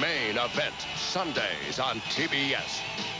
Main Event, Sundays on TBS.